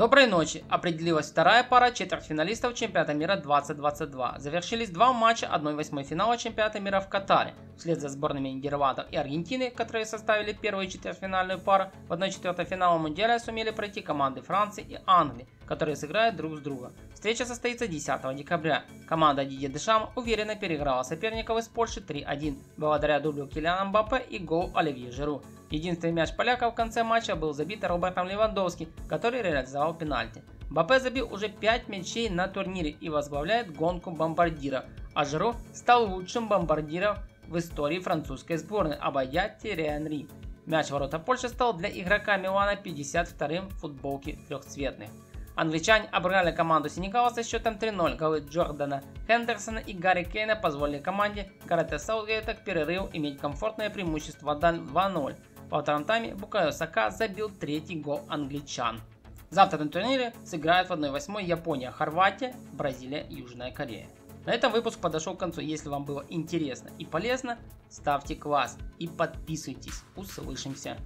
Доброй ночи! Определилась вторая пара четвертьфиналистов чемпионата мира 2022. Завершились два матча 1-8 финала чемпионата мира в Катаре. Вслед за сборными Нидерландов и Аргентины, которые составили первую четвертьфинальную пару, в 1-4 финала Мундиаля сумели пройти команды Франции и Англии, которые сыграют друг с другом. Встреча состоится 10 декабря. Команда Диди Дешам уверенно переиграла соперников из Польши 3-1, благодаря дублю Килиана Мбаппе и гол Оливье Жиру. Единственный мяч поляка в конце матча был забит Робертом Левандовски, который реализовал пенальти. Мбаппе забил уже 5 мячей на турнире и возглавляет гонку бомбардиров, а Жиру стал лучшим бомбардиром в истории французской сборной, обойдя Терри Энри. Мяч ворота Польши стал для игрока Милана 52-м в футболке трехцветных. Англичане обыграли команду Сенегала со счетом 3-0. Голы Джордана Хендерсона и Гарри Кейна позволили команде Гаррета Саутгейта к перерыву иметь комфортное преимущество 2-0. Во втором тайме Букайо Сака забил третий гол англичан. Завтра на турнире сыграют в 1-8 Япония, Хорватия, Бразилия, Южная Корея. На этом выпуск подошел к концу. Если вам было интересно и полезно, ставьте класс и подписывайтесь. Услышимся.